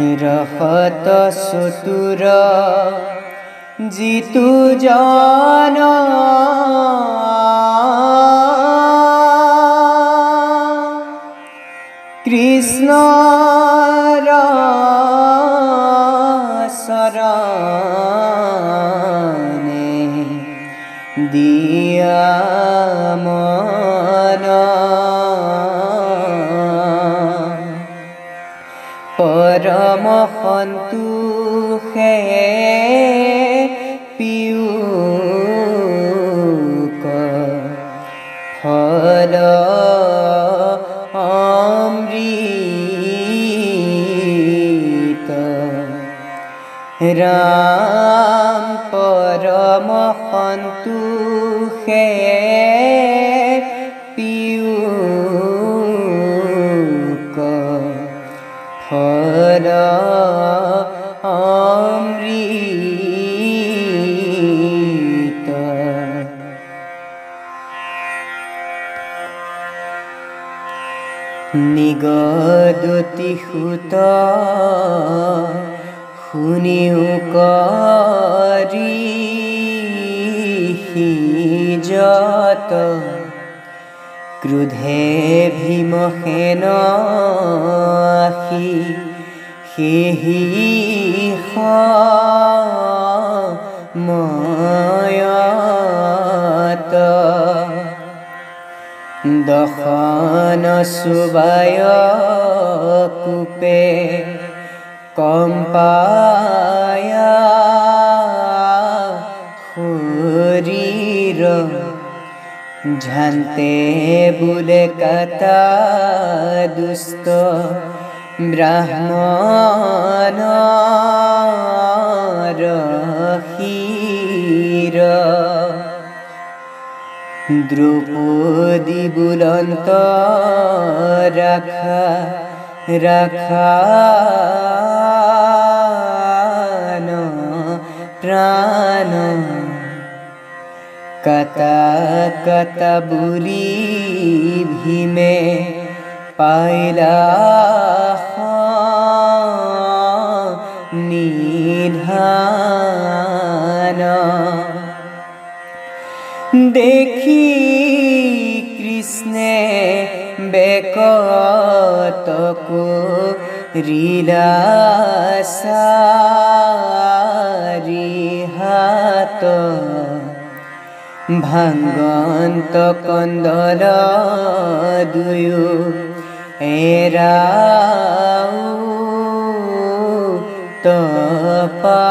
रहत सुतुर। जितु जन। कृष्ण सराने दिया मना। পরম সন্তোষে পিউক ফল অমৃত। রাম পরম সন্তোষে নিগদতি সুত শুনিও যত। ক্ৰোধে ভীমসেন সেহি दहन सुबयकूपे कम्पयुरीर झन्ते बुलकत दुष्ट ब्रह्म দ্রৌপদী বুলন্ত রাখা রাখা প্রাণ কতা কতা বুলি ভীমে পাইলা দেখি কৃষ্ণে বেকতকো রিলাসারি হাত। ভাঙ্গন্ত কন্দল দুয়ো এরাও তপাত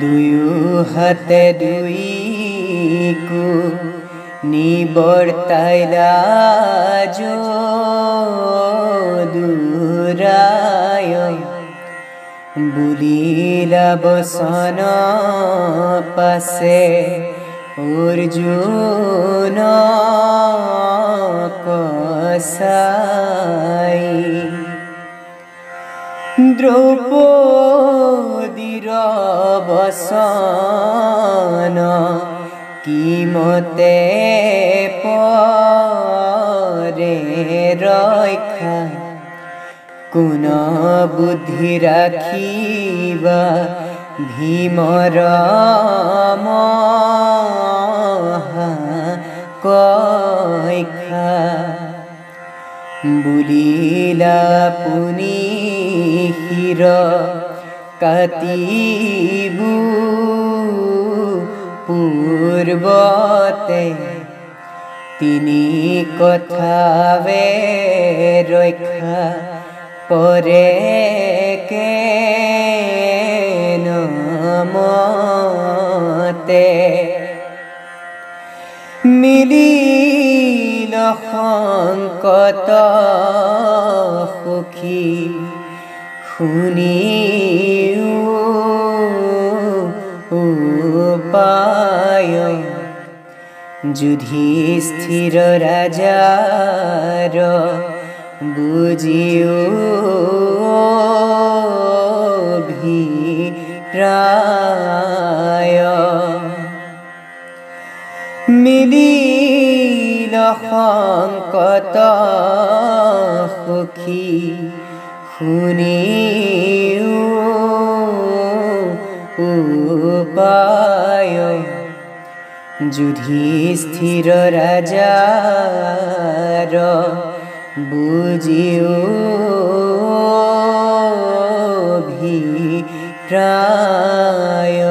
দুয়ো হাতে দুইকু নিবর্তাইলা দুরায় বুলিলা বসন পাশে অর্জুন কসাই দ্রৌপদীর বসন কিমতে পরে রক্ষা? কোন বুদ্ধি রাখিবা ভীমর কৈখা বুলিলা পুনি হির কাতিবু পূর্বতে। তিনি কথাবে রক্ষা পরে কে মতে? মিলিল সংকট সুখী। শুনি উপায়। যুধিষ্ঠির রাজাৰ বুজিও ভীৰায় মিলিল সংকত সুখী শুনি উপায়। যুধি স্থিৰ ৰাজাৰ বুজিও প্ৰায়